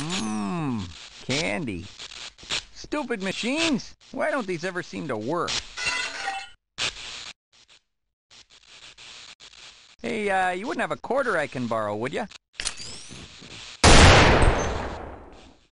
Mmm, candy. Stupid machines! Why don't these ever seem to work? Hey, uh, you wouldn't have a quarter I can borrow, would ya?